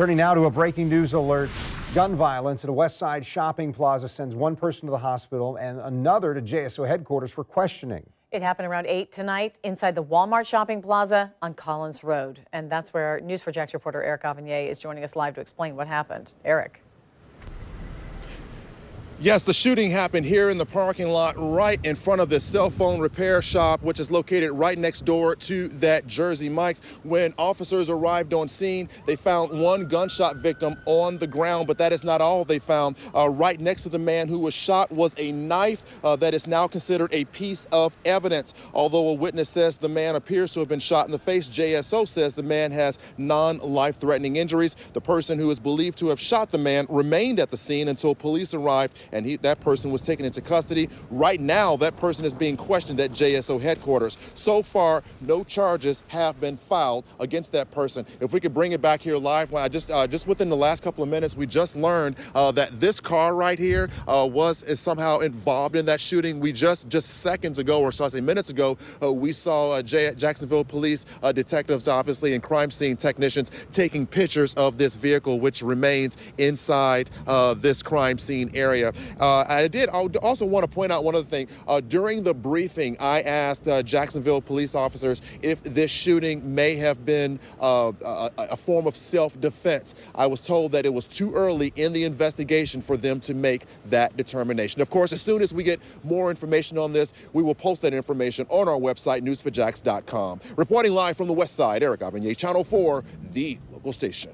Turning now to a breaking news alert. Gun violence at a West Side shopping plaza sends one person to the hospital and another to JSO headquarters for questioning. It happened around 8 tonight inside the Walmart shopping plaza on Collins Road. And that's where News4JAX reporter Erik Avanier is joining us live to explain what happened. Erik. Yes, the shooting happened here in the parking lot right in front of this cell phone repair shop, which is located right next door to that Jersey Mike's. When officers arrived on scene, they found one gunshot victim on the ground, but that is not all they found. Uh, right next to the man who was shot was a knife uh, that is now considered a piece of evidence. Although a witness says the man appears to have been shot in the face, JSO says the man has non-life threatening injuries. The person who is believed to have shot the man remained at the scene until police arrived and he, that person was taken into custody. Right now, that person is being questioned at JSO headquarters. So far, no charges have been filed against that person. If we could bring it back here live, I just uh, just within the last couple of minutes, we just learned uh, that this car right here uh, was somehow involved in that shooting. We just just seconds ago, or so I say minutes ago, uh, we saw uh, J Jacksonville police uh, detectives, obviously, and crime scene technicians taking pictures of this vehicle, which remains inside this crime scene area. Uh, I did I also want to point out one other thing. Uh, during the briefing, I asked uh, Jacksonville police officers if this shooting may have been uh, a, a, form of self-defense. I was told that it was too early in the investigation for them to make that determination. Of course, as soon as we get more information on this, we will post that information on our website, news4jax.com. Reporting live from the West Side, Erik Avanier, Channel 4, the local station.